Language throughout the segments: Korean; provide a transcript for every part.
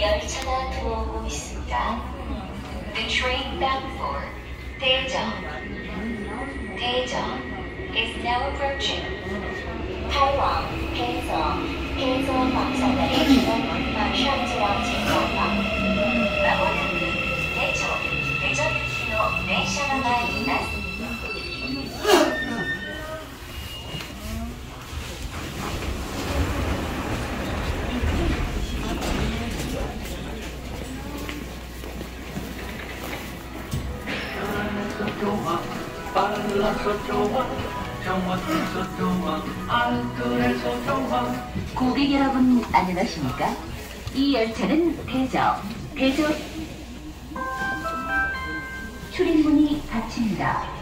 열차가 들어오고 있습니다. The train bound for 대전 대전 is now approaching. 타이완 대전 대전 방사단의 기본 마션 지원 진단방 나오는 대전 대전 유키노 내셔널 라인 나스 빨라서 좋아 정확해서 좋아 안 그래서 좋아 고객 여러분 안녕하십니까? 이 열차는 대저, 대저 출입문이 닫힙니다.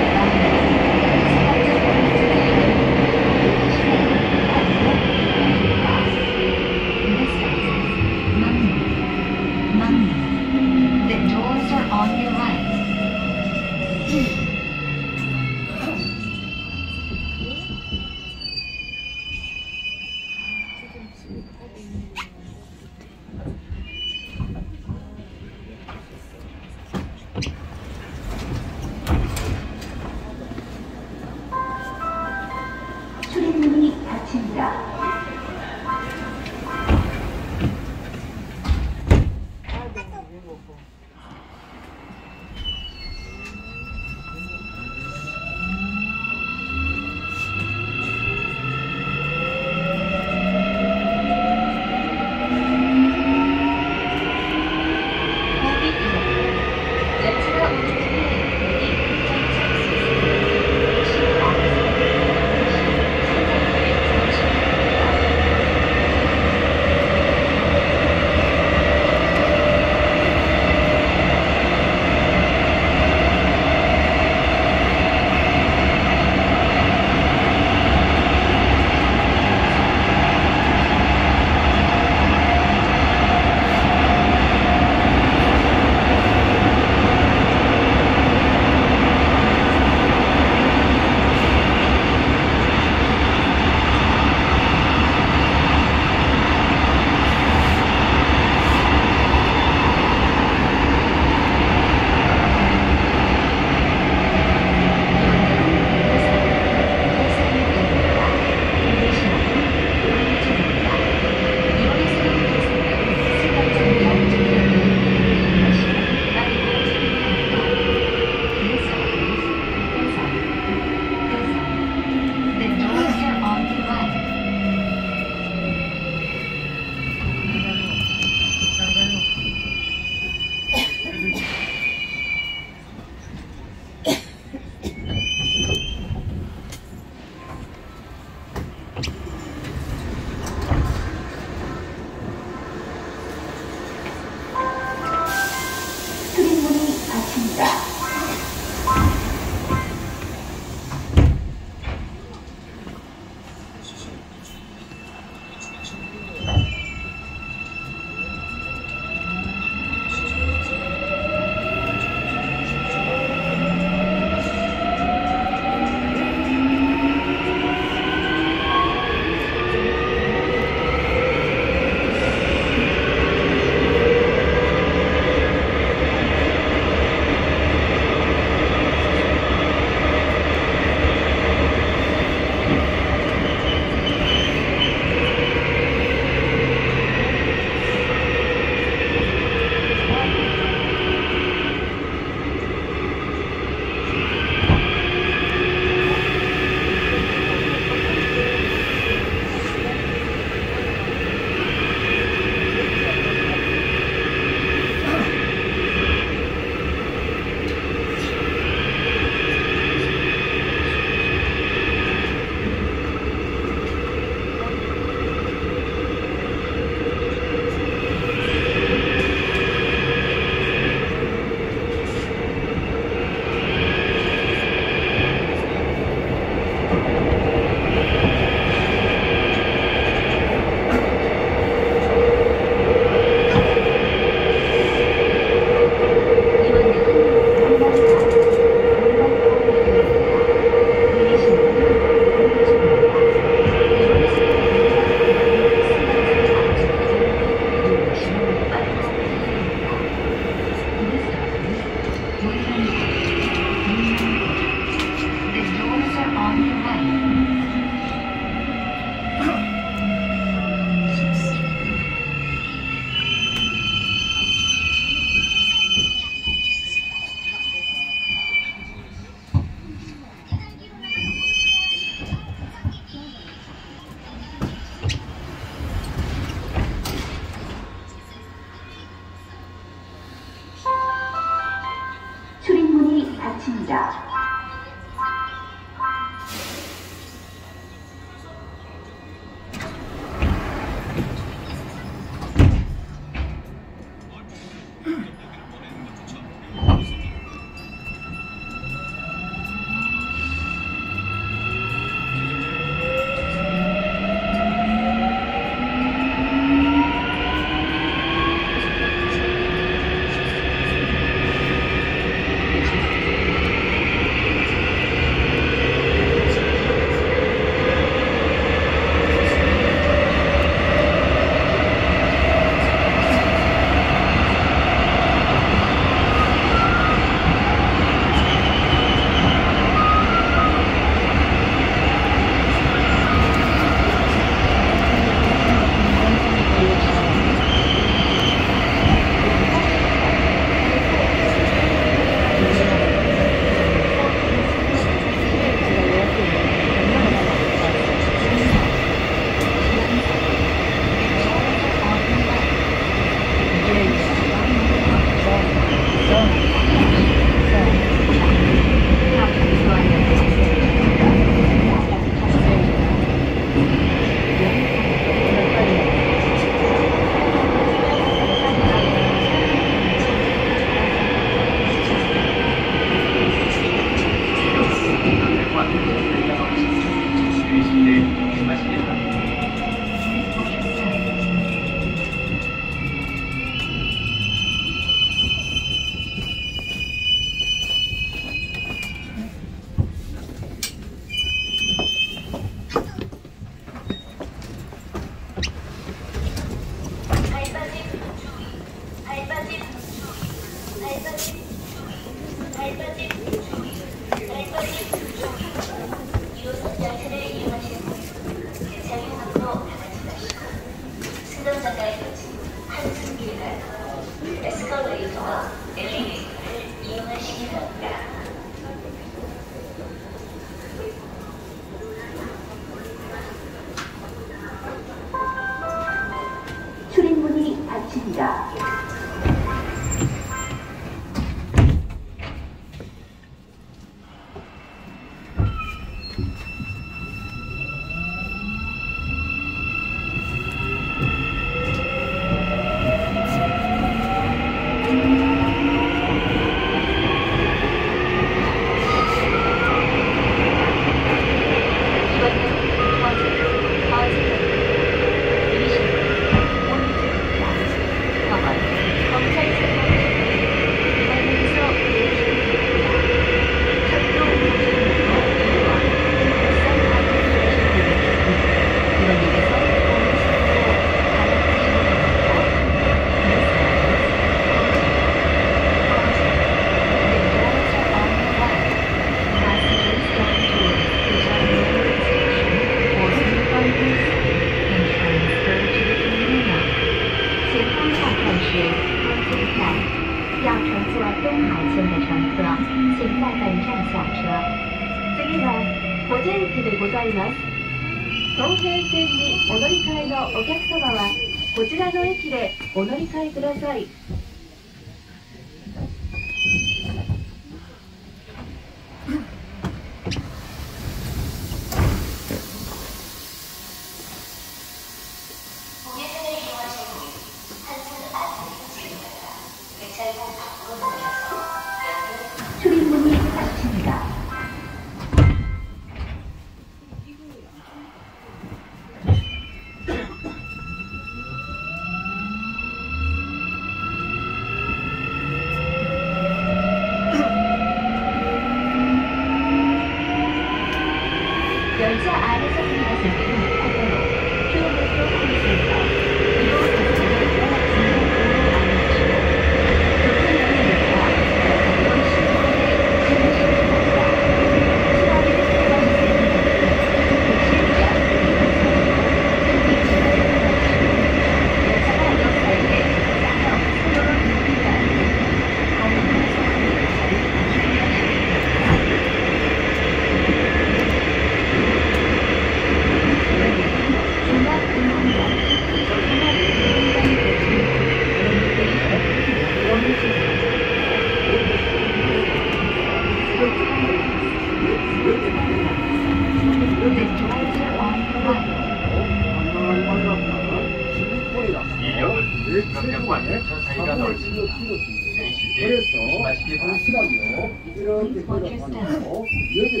시간이요. 이렇게 끌어가고 여기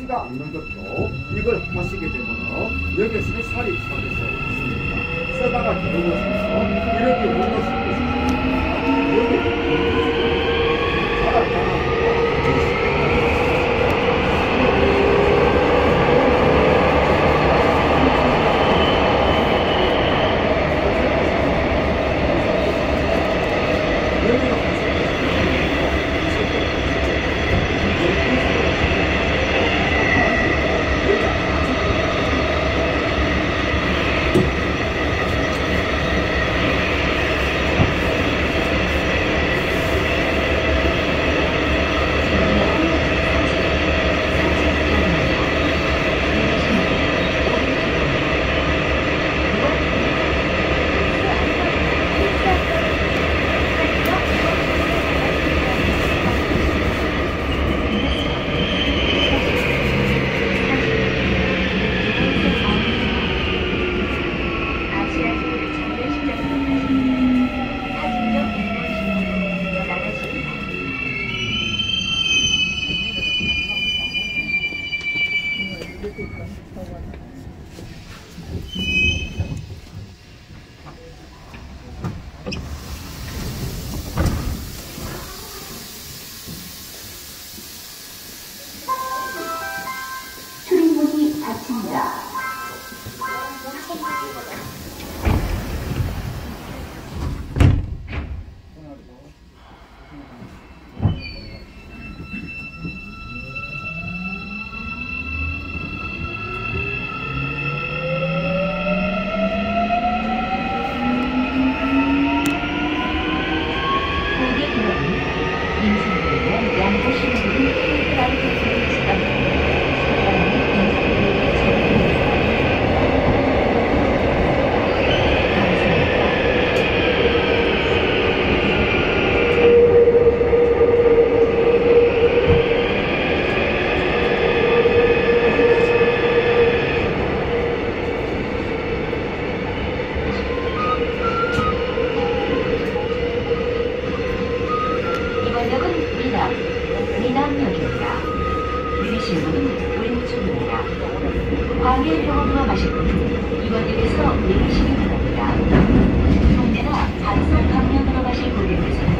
씨가 있는 것도 이걸 하시게 되면 여기에 살이 차게 있습니다. 쓰다가 기도를 해서 진입은 왼쪽입니다. 광해 병원과 가실 분은 2번역에서 내리시기 바랍니다. 동대나 반성 방면으로 가실 고객께서는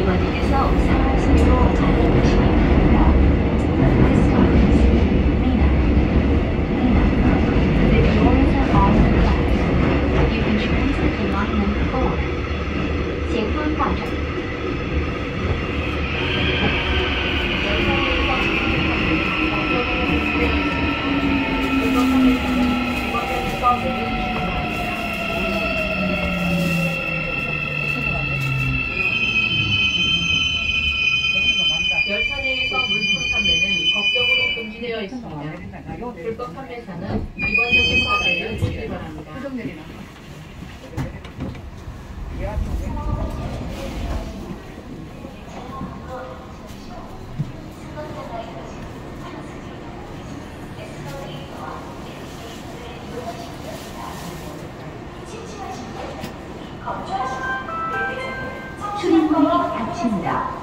이번역에서 상하수로 가능하시기 바랍니다. This service, Mina. Mina. The doors are on the. You 自的。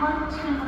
3번 출입으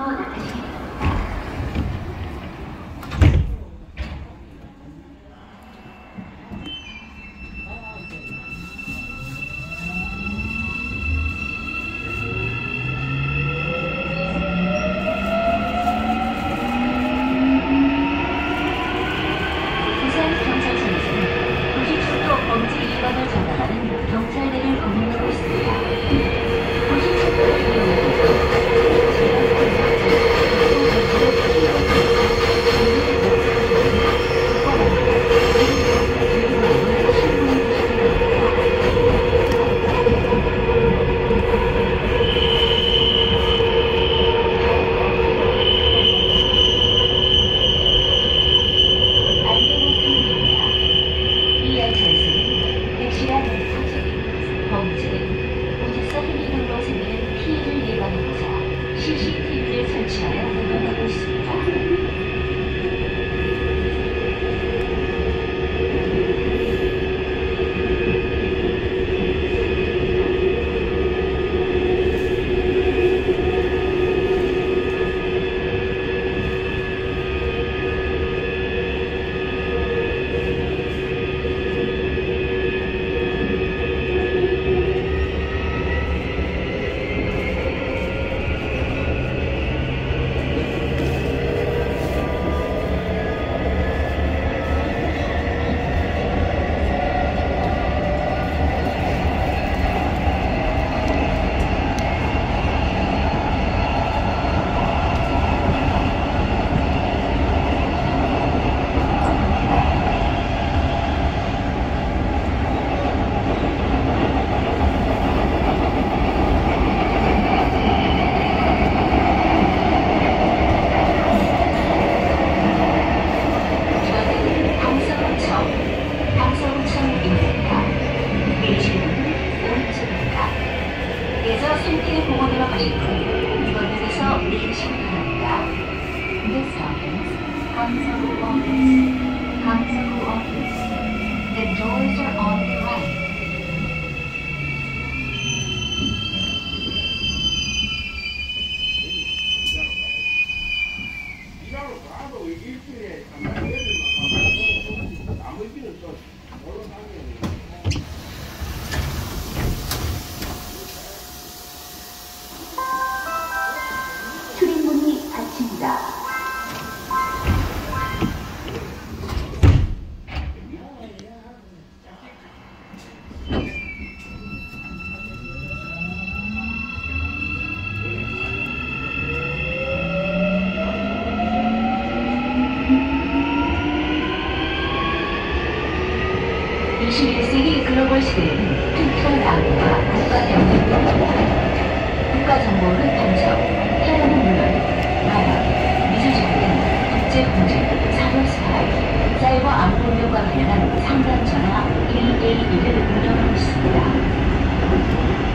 보려고 하면 상담 전화 112를 운영하고 있습니다.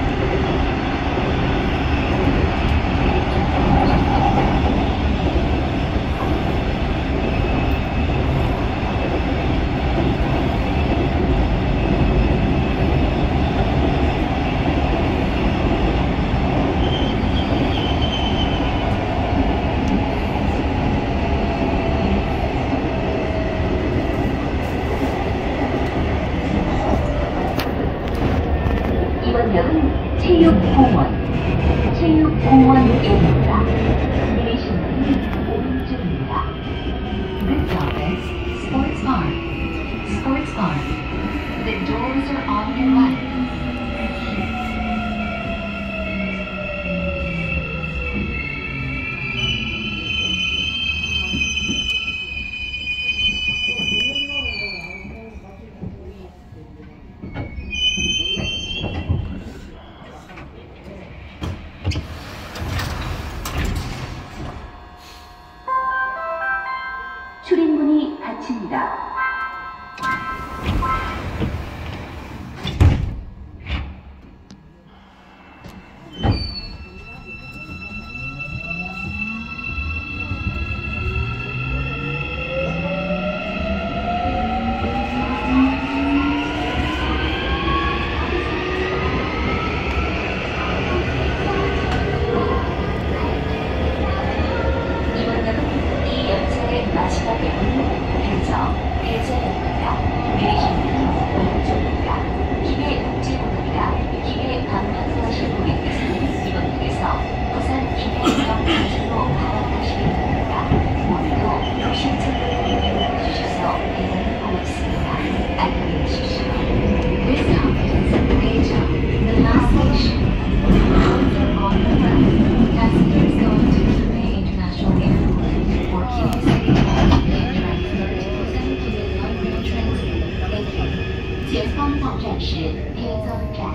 是滇站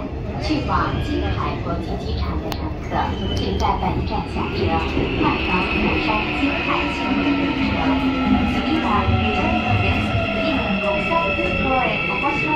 去往金海国际机场的乘客请在本站下车换乘火山金海行动列车。一百零三次列车即将通车各位火锅需要